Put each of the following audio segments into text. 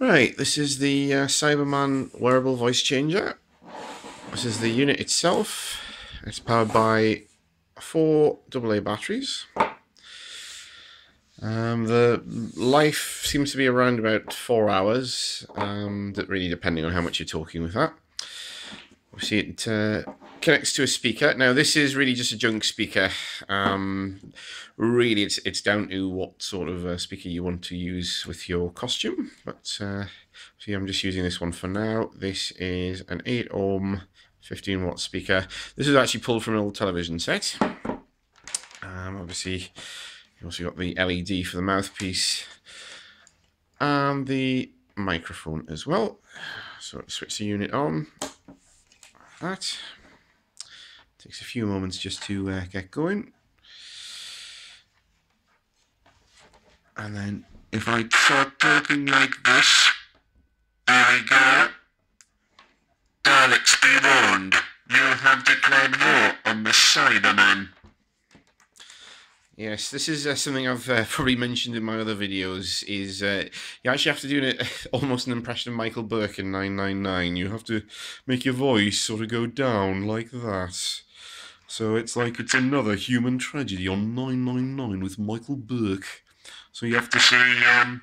Right, this is the uh, Cyberman wearable voice changer. This is the unit itself. It's powered by four AA batteries. Um, the life seems to be around about four hours, um, really depending on how much you're talking with that. Obviously, it uh, connects to a speaker. Now, this is really just a junk speaker. Um, really, it's it's down to what sort of uh, speaker you want to use with your costume. But uh, see, I'm just using this one for now. This is an 8 ohm, 15 watt speaker. This is actually pulled from an old television set. Um, obviously, you also got the LED for the mouthpiece and the microphone as well. So switch the unit on that. Takes a few moments just to uh, get going. And then if I start talking like this, there we go. Daleks be warned, you have declared war on the Cybermen. Yes, this is uh, something I've uh, probably mentioned in my other videos. Is uh, you actually have to do an, almost an impression of Michael Buerk in 999. You have to make your voice sort of go down like that. So it's like it's another human tragedy on 999 with Michael Buerk. So you have to say, um,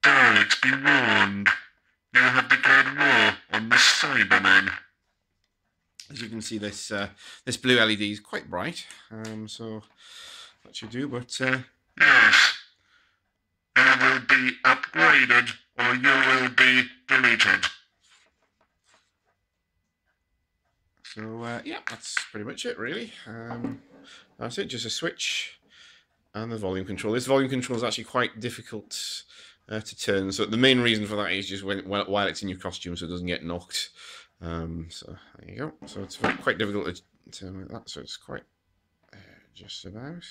Daleks be warned. You have declared war on the Cybermen. As you can see, this uh, this blue LED is quite bright. Um, so that should do, but uh, yes, you will be upgraded or you will be deleted. So uh, yeah, that's pretty much it really. Um, that's it, just a switch and the volume control. This volume control is actually quite difficult uh, to turn. So the main reason for that is just when while it's in your costume, so it doesn't get knocked. Um, so there you go. So it's quite difficult to turn like that. So it's quite uh, just about.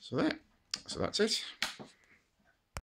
So there. So that's it.